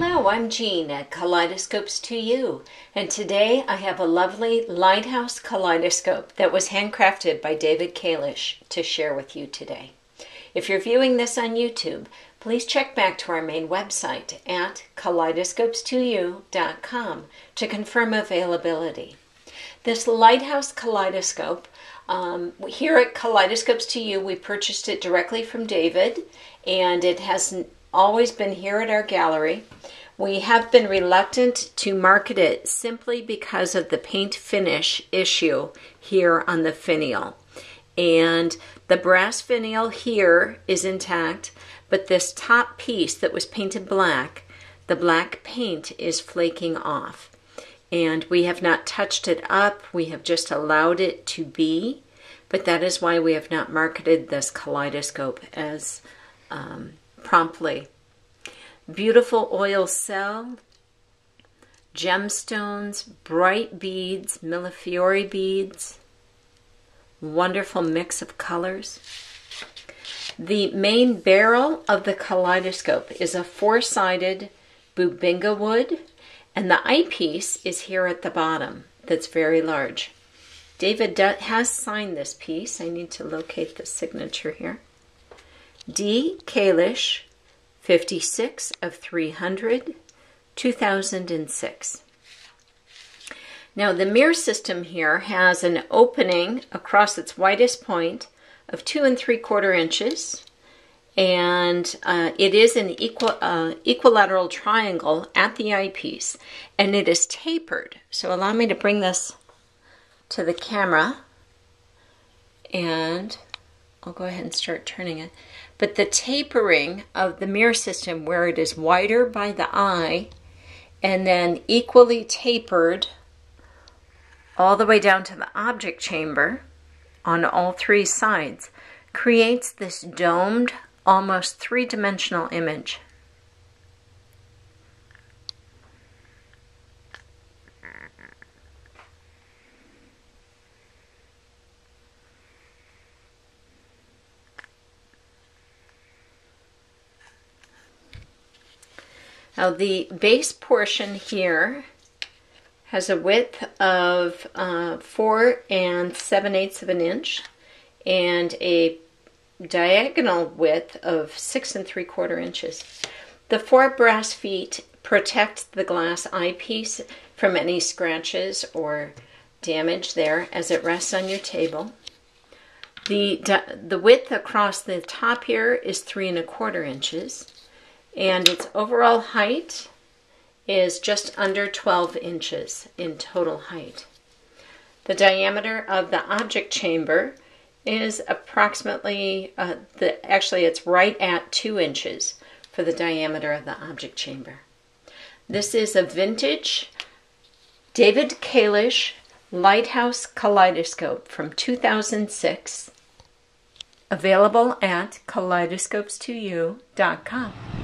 Hello, I'm Jean at Kaleidoscopes to You, and today I have a lovely lighthouse kaleidoscope that was handcrafted by David Kalish to share with you today. If you're viewing this on YouTube, please check back to our main website at kaleidoscopes2u.com to confirm availability. This lighthouse kaleidoscope, um, here at Kaleidoscopes to You, we purchased it directly from David, and it has always been here at our gallery. We have been reluctant to market it simply because of the paint finish issue here on the finial. And the brass finial here is intact, but this top piece that was painted black, the black paint is flaking off. And we have not touched it up, we have just allowed it to be, but that is why we have not marketed this kaleidoscope as um, promptly beautiful oil cell, gemstones, bright beads, millefiori beads, wonderful mix of colors. The main barrel of the kaleidoscope is a four-sided bubinga wood, and the eyepiece is here at the bottom that's very large. David has signed this piece. I need to locate the signature here. D. Kalish, 56 of 300, 2006. Now the mirror system here has an opening across its widest point of two and three quarter inches and uh, it is an equal, uh, equilateral triangle at the eyepiece and it is tapered. So allow me to bring this to the camera and I'll go ahead and start turning it. But the tapering of the mirror system where it is wider by the eye and then equally tapered all the way down to the object chamber on all three sides creates this domed, almost three-dimensional image. Now the base portion here has a width of uh, 4 and 7 eighths of an inch and a diagonal width of 6 and 3 quarter inches. The four brass feet protect the glass eyepiece from any scratches or damage there as it rests on your table. The, the width across the top here is three and a quarter inches and its overall height is just under 12 inches in total height. The diameter of the object chamber is approximately, uh, the, actually it's right at 2 inches for the diameter of the object chamber. This is a vintage David Kalish Lighthouse Kaleidoscope from 2006, available at kaleidoscopes2u.com.